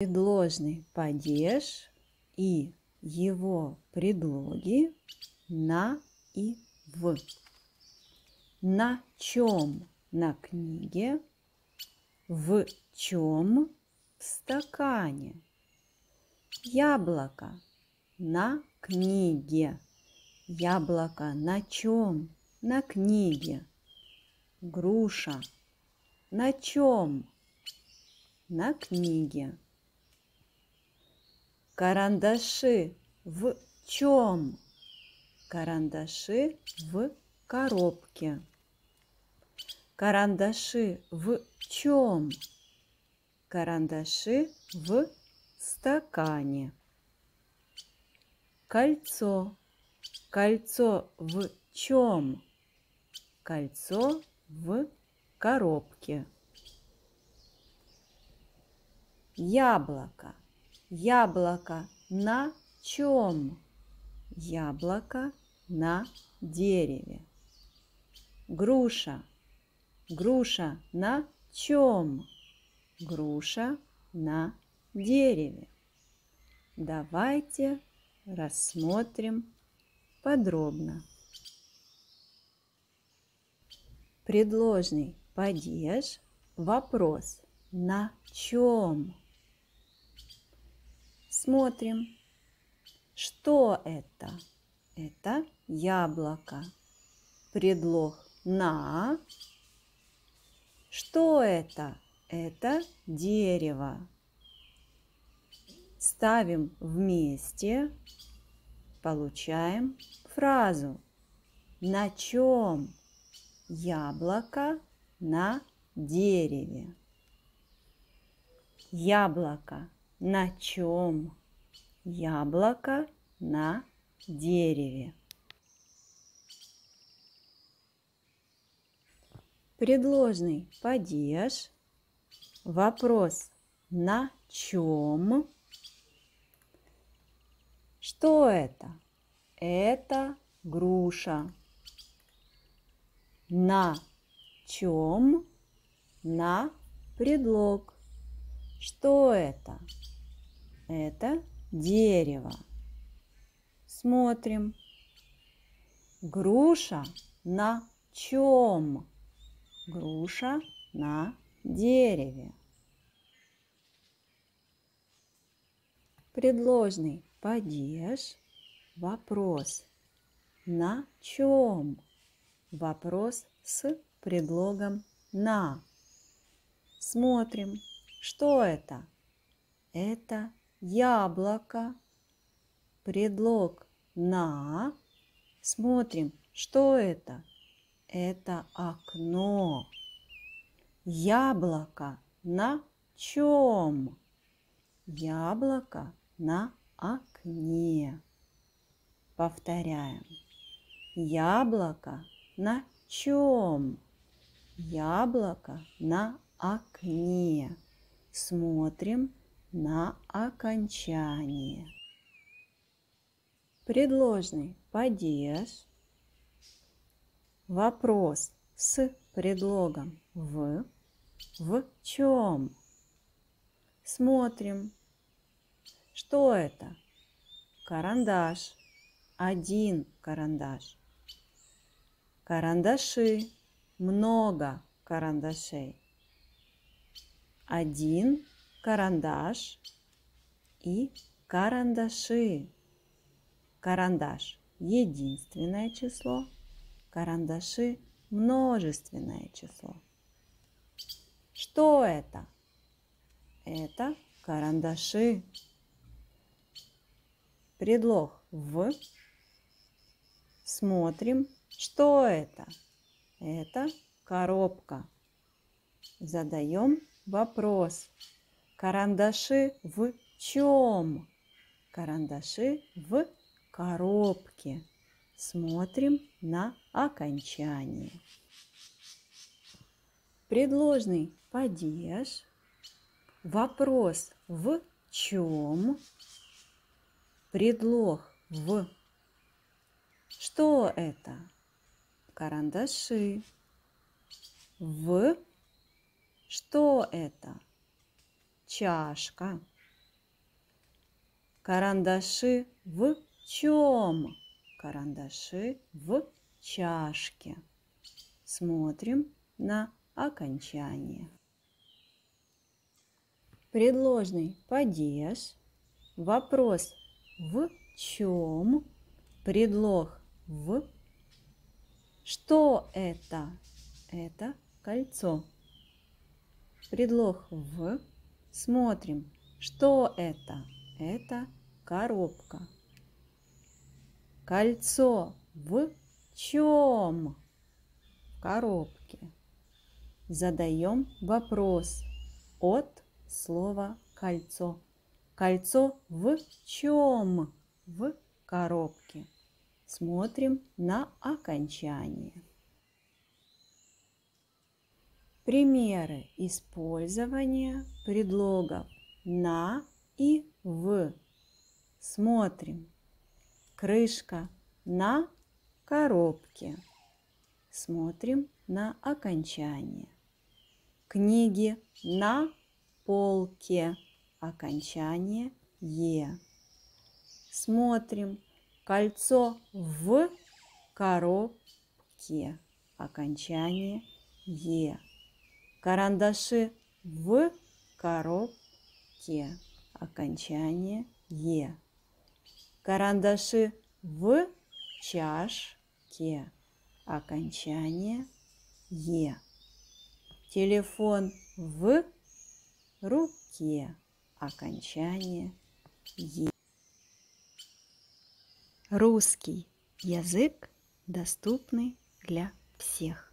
Предложный падеж и его предлоги на и в. На чем на книге, в чем в стакане. Яблоко на книге. Яблоко на чем? На книге. Груша на чем? На книге. Карандаши в чем? Карандаши в коробке. Карандаши в чем? Карандаши в стакане. Кольцо. Кольцо в чем? Кольцо в коробке. Яблоко. Яблоко на чем? Яблоко на дереве. Груша. Груша на чем? Груша на дереве. Давайте рассмотрим подробно. Предложный падеж. Вопрос. На чем? Смотрим. Что это? Это яблоко. Предлог на. Что это? Это дерево. Ставим вместе, получаем фразу. На чем яблоко на дереве? Яблоко на чем? Яблоко на дереве. Предложный падеж. Вопрос на чем? Что это? Это груша. На чем? На предлог. Что это? Это дерево. Смотрим. Груша на чем? Груша на дереве. Предложный падеж. Вопрос. На чем? Вопрос с предлогом на. Смотрим. Что это? Это яблоко. Предлог на. Смотрим, что это? Это окно. Яблоко на чем? Яблоко на окне. Повторяем. Яблоко на чем? Яблоко на окне. Смотрим на окончание. Предложный падеж. Вопрос с предлогом в. В чем? Смотрим. Что это? Карандаш. Один карандаш. Карандаши. Много карандашей один карандаш и карандаши. Карандаш – единственное число, карандаши – множественное число. Что это? Это карандаши. Предлог в. Смотрим, что это? Это коробка. Задаем Вопрос. Карандаши в чем? Карандаши в коробке. Смотрим на окончание. Предложный падеж. Вопрос в чем? Предлог в. Что это? Карандаши. В что это? Чашка. Карандаши в чем? Карандаши в чашке. Смотрим на окончание. Предложный падеж. Вопрос в чем? Предлог в. Что это? Это кольцо. Предлог в. Смотрим. Что это? Это коробка. Кольцо в чем? В коробке. Задаем вопрос от слова кольцо. Кольцо в чем? В коробке. Смотрим на окончание. Примеры использования предлогов на и в. Смотрим. Крышка на коробке. Смотрим на окончание. Книги на полке. Окончание Е. Смотрим. Кольцо в коробке. Окончание Е. Карандаши в коробке. Окончание Е. Карандаши в чашке. Окончание Е. Телефон в руке. Окончание Е. Русский язык доступный для всех.